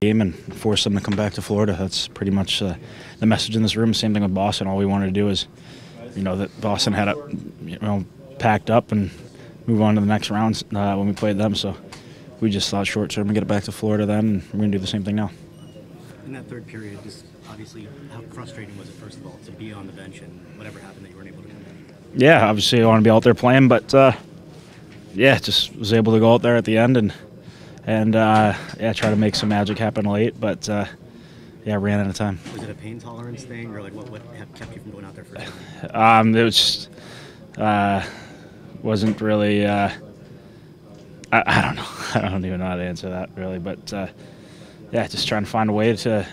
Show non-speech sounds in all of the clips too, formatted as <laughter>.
game and force them to come back to Florida. That's pretty much uh, the message in this room. Same thing with Boston. All we wanted to do is, you know, that Boston had it, you know, packed up and move on to the next rounds uh, when we played them. So we just thought short term and get it back to Florida then, and we're gonna do the same thing now. In that third period, just obviously, how frustrating was it, first of all, to be on the bench and whatever happened that you weren't able to come back? Yeah, obviously I want to be out there playing, but uh, yeah, just was able to go out there at the end and and uh, yeah, try to make some magic happen late, but uh, yeah, ran out of time. Was it a pain tolerance thing, or like what, what kept you from going out there for? <sighs> Um, it was just, uh, wasn't really. Uh, I, I don't know. <laughs> I don't even know how to answer that really, but uh, yeah, just trying to find a way to,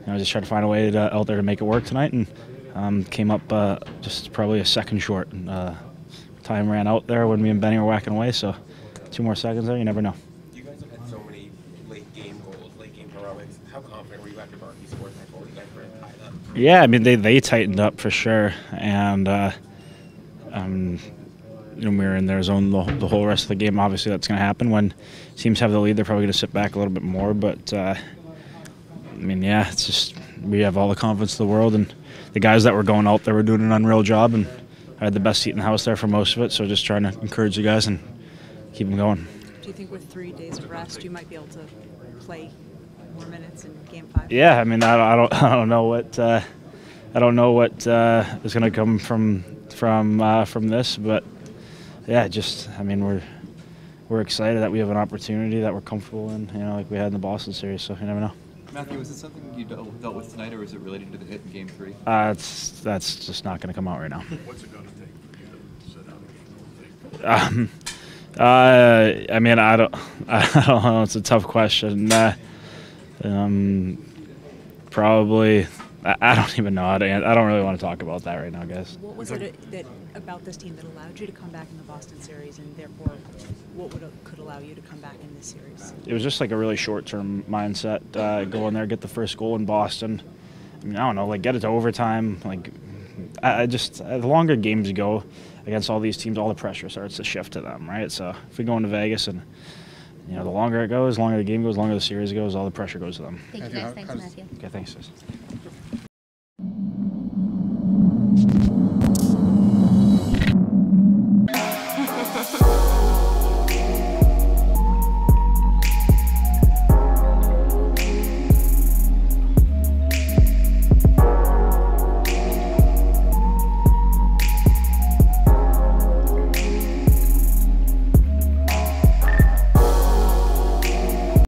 you know, just trying to find a way to, out there to make it work tonight, and um, came up uh, just probably a second short. And, uh, time ran out there when me and Benny were whacking away, so two more seconds there, you never know. You guys have had so many late game goals, late game heroics. How Yeah, I mean they, they tightened up for sure, and uh, um, you know we were in their zone the, the whole rest of the game. Obviously, that's going to happen when teams have the lead. They're probably going to sit back a little bit more, but uh, I mean, yeah, it's just we have all the confidence in the world, and the guys that were going out there were doing an unreal job, and I had the best seat in the house there for most of it. So just trying to encourage the guys and keep them going. Do you think with three days of rest, you might be able to play more minutes in Game Five? Yeah, I mean, I don't, I don't, <laughs> I don't know what, uh, I don't know what uh, is going to come from from uh, from this, but yeah, just, I mean, we're we're excited that we have an opportunity that we're comfortable in, you know, like we had in the Boston series. So you never know. Matthew, was it something you dealt, dealt with tonight, or is it related to the hit in Game Three? Uh, it's that's just not going to come out right now. <laughs> What's it going to take for you to sit out again? Um, uh, I mean, I don't, <laughs> I don't know. It's a tough question. Uh, um, probably, I, I don't even know how to. I don't really want to talk about that right now, guys. What was it that about this team that allowed you to come back in the Boston series, and therefore, what would could allow you to come back in this series? It was just like a really short-term mindset. Uh, go in there, get the first goal in Boston. I mean, I don't know, like get it to overtime. Like, I, I just uh, the longer games go against all these teams, all the pressure starts to shift to them, right? So if we go into Vegas and you know, the longer it goes, the longer the game goes, the longer the series goes, all the pressure goes to them. Thank you guys. Thanks, Matthew. Okay, thanks. guys.